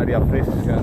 aria fresca.